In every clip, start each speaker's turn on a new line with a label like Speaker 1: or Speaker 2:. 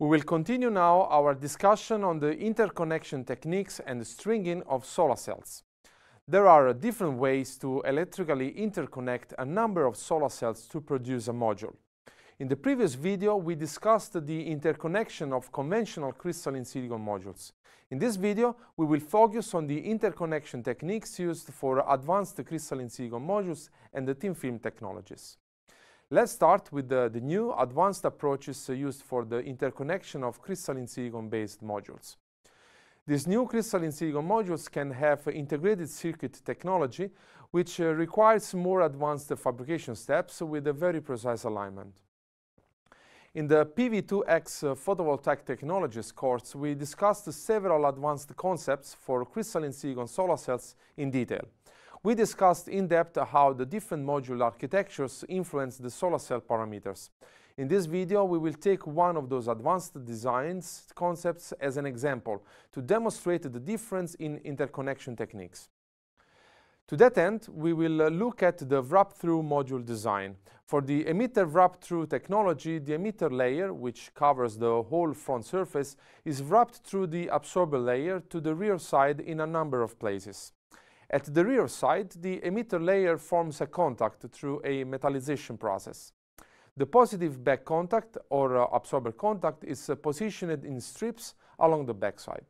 Speaker 1: We will continue now our discussion on the interconnection techniques and stringing of solar cells. There are different ways to electrically interconnect a number of solar cells to produce a module. In the previous video, we discussed the interconnection of conventional crystalline silicon modules. In this video, we will focus on the interconnection techniques used for advanced crystalline silicon modules and the thin film technologies. Let's start with the, the new advanced approaches used for the interconnection of crystalline silicon-based modules. These new crystalline silicon modules can have integrated circuit technology, which uh, requires more advanced fabrication steps with a very precise alignment. In the PV2X uh, photovoltaic technologies course, we discussed several advanced concepts for crystalline silicon solar cells in detail. We discussed in depth how the different module architectures influence the solar cell parameters. In this video, we will take one of those advanced designs concepts as an example to demonstrate the difference in interconnection techniques. To that end, we will look at the wrap-through module design. For the emitter wrap-through technology, the emitter layer, which covers the whole front surface, is wrapped through the absorber layer to the rear side in a number of places. At the rear side, the emitter layer forms a contact through a metallization process. The positive back contact or uh, absorber contact is uh, positioned in strips along the backside.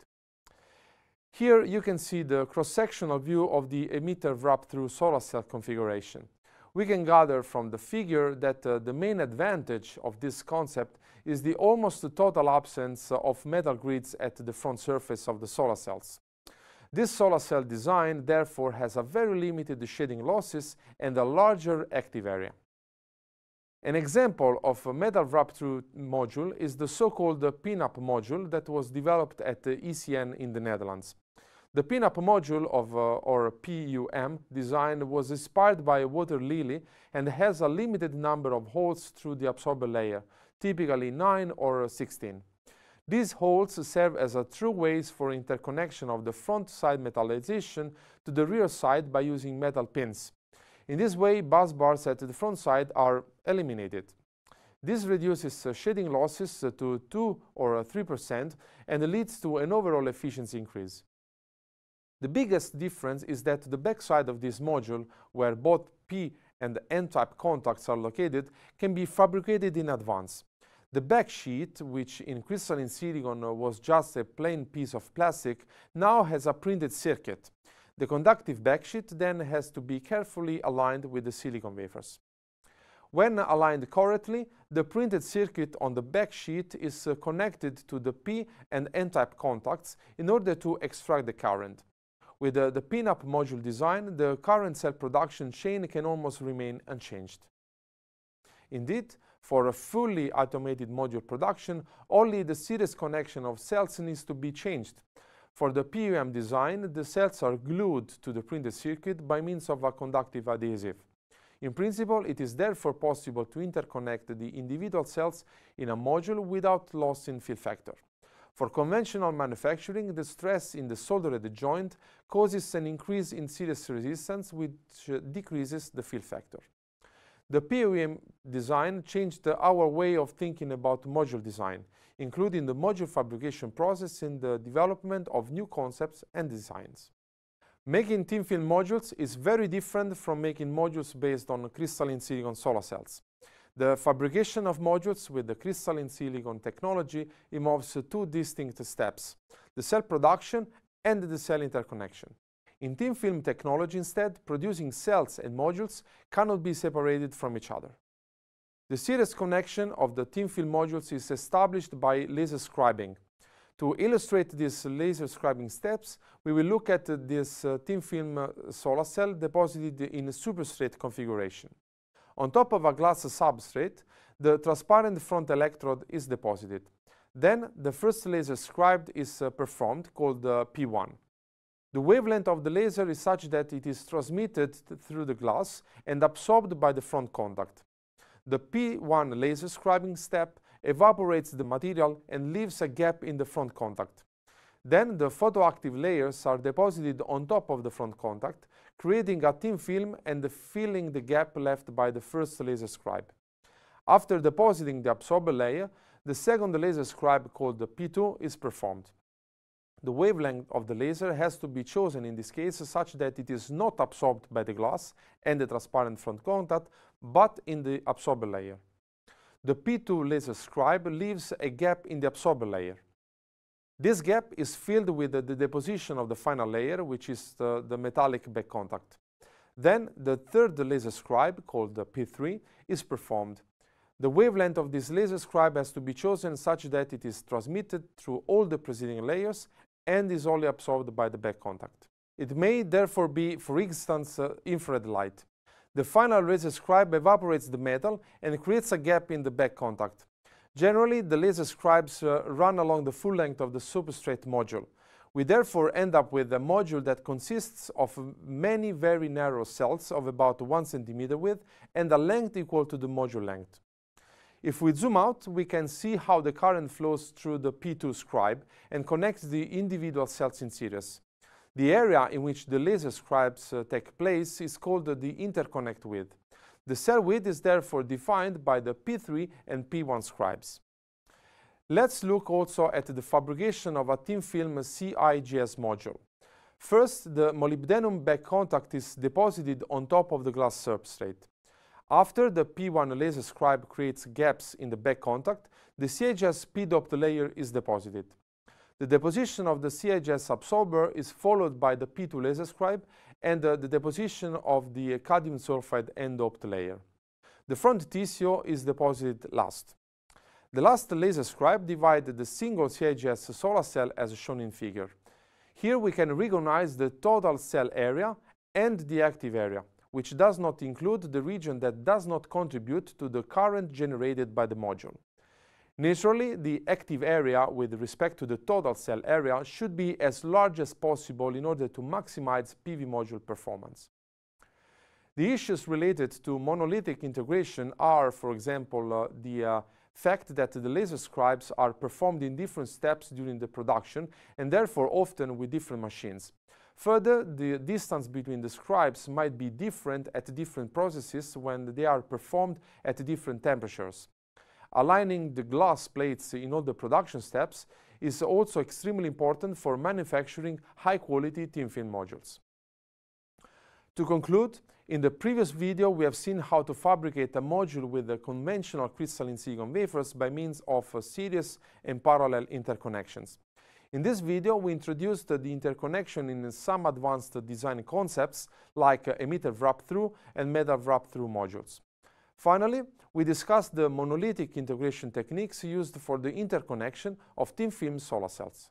Speaker 1: Here you can see the cross-sectional view of the emitter wrap-through solar cell configuration. We can gather from the figure that uh, the main advantage of this concept is the almost total absence of metal grids at the front surface of the solar cells. This solar cell design therefore has a very limited shading losses and a larger active area. An example of a metal wrap-through module is the so-called pin-up module that was developed at ECN in the Netherlands. The pin-up module of, uh, or PUM design was inspired by a water lily and has a limited number of holes through the absorber layer, typically 9 or 16. These holes serve as a true ways for interconnection of the front side metallization to the rear side by using metal pins. In this way, bus bars at the front side are eliminated. This reduces shading losses to 2 or 3% and leads to an overall efficiency increase. The biggest difference is that the backside of this module, where both P and N-type contacts are located, can be fabricated in advance. The back sheet, which in crystalline silicon was just a plain piece of plastic, now has a printed circuit. The conductive backsheet then has to be carefully aligned with the silicon wafers. When aligned correctly, the printed circuit on the backsheet is uh, connected to the P and N-type contacts in order to extract the current. With the, the pin-up module design, the current cell production chain can almost remain unchanged. Indeed, for a fully automated module production, only the series connection of cells needs to be changed. For the PUM design, the cells are glued to the printed circuit by means of a conductive adhesive. In principle, it is therefore possible to interconnect the individual cells in a module without loss in fill factor. For conventional manufacturing, the stress in the soldered joint causes an increase in series resistance, which decreases the fill factor. The PUM design changed our way of thinking about module design, including the module fabrication process in the development of new concepts and designs. Making thin film modules is very different from making modules based on crystalline silicon solar cells. The fabrication of modules with the crystalline silicon technology involves two distinct steps, the cell production and the cell interconnection. In thin film technology instead, producing cells and modules cannot be separated from each other. The series connection of the thin film modules is established by laser scribing. To illustrate these laser scribing steps, we will look at this uh, thin film uh, solar cell deposited in a superstrate configuration. On top of a glass substrate, the transparent front electrode is deposited. Then the first laser scribed is uh, performed, called uh, P1. The wavelength of the laser is such that it is transmitted through the glass and absorbed by the front contact. The P1 laser scribing step evaporates the material and leaves a gap in the front contact. Then the photoactive layers are deposited on top of the front contact, creating a thin film and filling the gap left by the first laser scribe. After depositing the absorber layer, the second laser scribe called the P2 is performed. The wavelength of the laser has to be chosen in this case such that it is not absorbed by the glass and the transparent front contact, but in the absorber layer. The P2 laser scribe leaves a gap in the absorber layer. This gap is filled with the, deposition of the final layer, which is the, the metallic back contact. Then the third laser scribe, called the P3, is performed. The wavelength of this laser scribe has to be chosen such that it is transmitted through all the preceding layers and is only absorbed by the back contact. It may therefore be, for instance, uh, infrared light. The final laser scribe evaporates the metal and creates a gap in the back contact. Generally, the laser scribes uh, run along the full length of the substrate module. We therefore end up with a module that consists of many very narrow cells of about 1 centimeter width and a length equal to the module length. If we zoom out, we can see how the current flows through the P2 scribe and connects the individual cells in series. The area in which the laser scribes uh, take place is called uh, the interconnect width. The cell width is therefore defined by the P3 and P1 scribes. Let's look also at the fabrication of a thin film CIGS module. First, the molybdenum back contact is deposited on top of the glass substrate. After the P1 laser scribe creates gaps in the back contact, the CIGS p-doped layer is deposited. The deposition of the CIGS absorber is followed by the P2 laser scribe and uh, the deposition of the cadmium sulfide n-doped layer. The front tissue is deposited last. The last laser scribe divided the single CIGS solar cell as shown in figure. Here we can recognize the total cell area and the active area which does not include the region that does not contribute to the current generated by the module. Naturally, the active area with respect to the total cell area should be as large as possible in order to maximize PV module performance. The issues related to monolithic integration are, for example, uh, the uh, fact that the laser scribes are performed in different steps during the production and therefore often with different machines. Further, the distance between the scribes might be different at different processes when they are performed at different temperatures. Aligning the glass plates in all the production steps is also extremely important for manufacturing high-quality thin film modules. To conclude, in the previous video we have seen how to fabricate a module with the conventional crystalline silicon wafers by means of series and parallel interconnections. In this video, we introduced the interconnection in some advanced design concepts like uh, emitter wrap-through and metal wrap-through modules. Finally, we discussed the monolithic integration techniques used for the interconnection of thin film solar cells.